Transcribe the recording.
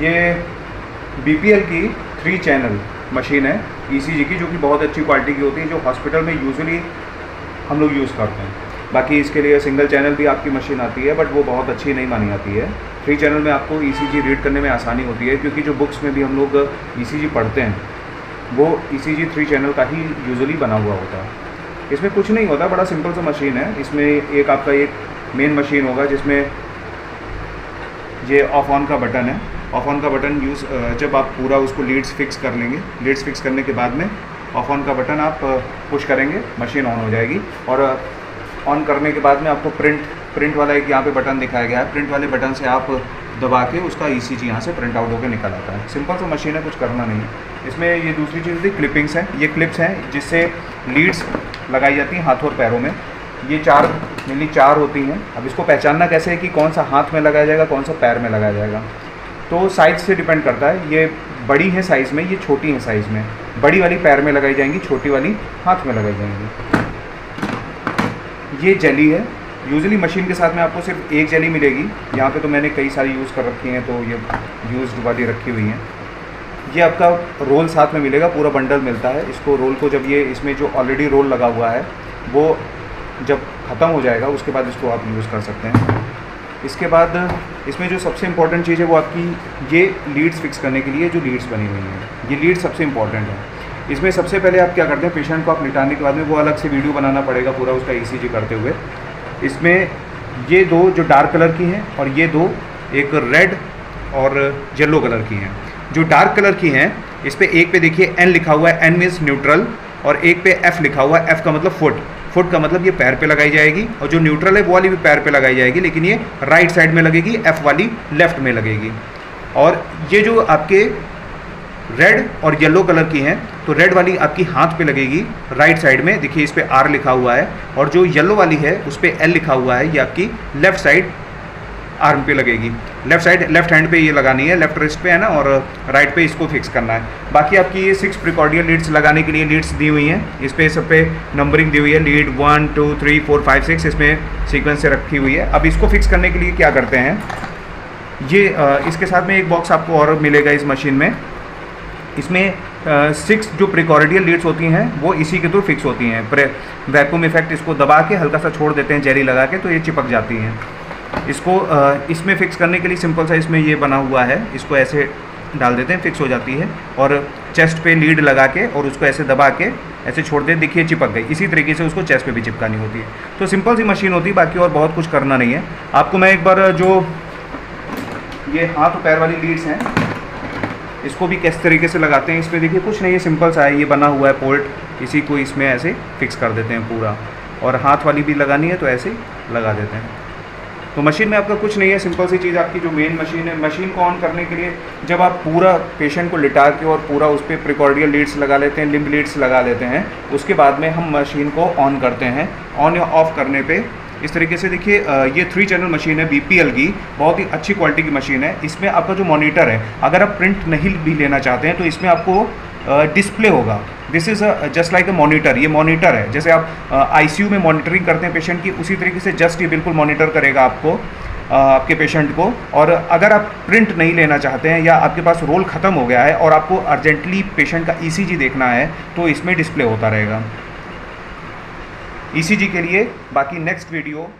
ये बीपीएल की three channel machine है ईसीजी की, जो कि बहुत अच्छी क्वालिटी की होती है, जो हॉस्पिटल में यूजुअली हम लोग यूज़ करते हैं। बाकी इसके लिए सिंगल चैनल भी आपकी मशीन आती है बट वो बहुत अच्छी नहीं मानी जाती है। थ्री चैनल में आपको ईसीजी रीड करने में आसानी होती है, क्योंकि जो बुक्स में भी हम लोग ईसीजी पढ़ते हैं, वो ईसीजी थ्री चैनल का ही यूजुअली बना हुआ होता है। इसमें कुछ नहीं होता, बड़ा सिंपल सा मशीन है। इसमें एक आपका एक मेन मशीन होगा, जिसमें ये ऑफ़ ऑन का बटन है। ऑफ़ ऑन का बटन यूज़ जब आप पूरा उसको लीड्स फिक्स कर लेंगे लीड्स फिक्स करने के बाद में ऑफ़ ऑन का बटन आप पुश करेंगे मशीन ऑन हो जाएगी। और ऑन करने के बाद में आपको प्रिंट प्रिंट वाला एक यहाँ पे बटन दिखाया गया है। प्रिंट वाले बटन से आप दबा के उसका ई सी जी यहाँ से प्रिंट आउट होकर निकल आता है। सिंपल सा मशीन है, कुछ करना नहीं है। इसमें ये दूसरी चीज़ थी क्लिपिंग्स हैं। ये क्लिप्स हैं, जिससे लीड्स लगाई जाती हैं हाथों और पैरों में। ये चार मेनली चार होती हैं। अब इसको पहचानना कैसे है कि कौन सा हाथ में लगाया जाएगा, कौन सा पैर में लगाया जाएगा? तो साइज़ से डिपेंड करता है। ये बड़ी है साइज़ में, ये छोटी है साइज़ में। बड़ी वाली पैर में लगाई जाएँगी, छोटी वाली हाथ में लगाई जाएँगी। ये जेली है। यूजली मशीन के साथ में आपको सिर्फ़ एक जेली मिलेगी। यहाँ पे तो मैंने कई सारी यूज़ कर रखी हैं तो ये यूज़ वाली रखी हुई हैं। ये आपका रोल साथ में मिलेगा, पूरा बंडल मिलता है। इसको रोल को जब ये, इसमें जो ऑलरेडी रोल लगा हुआ है, वो जब ख़त्म हो जाएगा, उसके बाद इसको आप यूज़ कर सकते हैं। इसके बाद इसमें जो सबसे इंपॉर्टेंट चीज़ है वो आपकी ये लीड्स फिक्स करने के लिए जो लीड्स बनी हुई हैं। ये लीड सबसे इंपॉर्टेंट है। इसमें सबसे पहले आप क्या करते हैं पेशेंट को आप लिटाने के बाद में वो अलग से वीडियो बनाना पड़ेगा पूरा उसका ई करते हुए। इसमें ये दो जो डार्क कलर की हैं और ये दो एक रेड और येलो कलर की हैं। जो डार्क कलर की हैं, इस पर एक पे देखिए एन लिखा हुआ है एन मीन्स न्यूट्रल और एक पे एफ़ लिखा हुआ है एफ़ का मतलब फुट फुट का मतलब ये पैर पे लगाई जाएगी और जो न्यूट्रल है वो वाली भी पैर पे लगाई जाएगी, लेकिन ये राइट साइड में लगेगी एफ़ वाली लेफ़्ट में लगेगी। और ये जो आपके रेड और येलो कलर की हैं तो रेड वाली आपकी हाथ पे लगेगी राइट साइड में। देखिए इस पर आर लिखा हुआ है और जो येलो वाली है, उस पर एल लिखा हुआ है, ये आपकी लेफ़्ट साइड आर्म पे लगेगी। लेफ़्ट साइड लेफ़्ट हैंड पे ये लगानी है लेफ़्ट रिस्ट पे है ना, और राइट पे इसको फिक्स करना है। बाकी आपकी ये सिक्स प्रिकॉर्डियल लीड्स लगाने के लिए लीड्स दी हुई हैं। इस पर सब पे नंबरिंग दी हुई है lead one two three four five six इसमें सीक्वेंस से रखी हुई है। अब इसको फिक्स करने के लिए क्या करते हैं? ये इसके साथ में एक बॉक्स आपको और मिलेगा इस मशीन में। इसमें सिक्स जो प्रिकॉर्डियल लीड्स होती हैं, वो इसी के थ्रू फिक्स होती हैं। वैक्यूम इफ़ेक्ट इसको दबा के हल्का सा छोड़ देते हैं, जेरी लगा के तो ये चिपक जाती हैं। इसको इसमें फिक्स करने के लिए सिंपल सा इसमें ये बना हुआ है। इसको ऐसे डाल देते हैं फिक्स हो जाती है। और चेस्ट पे लीड लगा के और उसको ऐसे दबा के ऐसे छोड़ दे, देखिए चिपक गई। इसी तरीके से उसको चेस्ट पे भी चिपकानी होती है। तो सिंपल सी मशीन होती है, बाकी और बहुत कुछ करना नहीं है। आपको मैं एक बार, जो ये हाथ पैर वाली लीड्स हैं, इसको भी किस तरीके से लगाते हैं, इस पर देखिए, कुछ नहीं है सिंपल सा है। ये बना हुआ है पोल्ट इसी को इसमें ऐसे फिक्स कर देते हैं पूरा। और हाथ वाली भी लगानी है तो ऐसे लगा देते हैं। तो मशीन में आपका कुछ नहीं है सिंपल सी चीज़ आपकी जो मेन मशीन है मशीन को ऑन करने के लिए जब आप पूरा पेशेंट को लिटा के और पूरा उस पर प्रिकॉर्डियल लीड्स लगा लेते हैं लिम्ब लीड्स लगा लेते हैं, उसके बाद में हम मशीन को ऑन करते हैं ऑन या ऑफ़ करने पे। इस तरीके से देखिए ये थ्री चैनल मशीन है बीपीएल की, बहुत ही अच्छी क्वालिटी की मशीन है। इसमें आपका जो मॉनिटर है, अगर आप प्रिंट नहीं भी लेना चाहते हैं तो इसमें आपको डिस्प्ले होगा। This is just like a monitor ये मॉनिटर है। जैसे आप आईसीयू में मॉनिटरिंग करते हैं पेशेंट की, उसी तरीके से जस्ट ये बिल्कुल मॉनिटर करेगा आपको आपके पेशेंट को। और अगर आप प्रिंट नहीं लेना चाहते हैं या आपके पास रोल ख़त्म हो गया है और आपको अर्जेंटली पेशेंट का ईसीजी e देखना है तो इसमें डिस्प्ले होता रहेगा। ईसीजी e के लिए बाकी नेक्स्ट वीडियो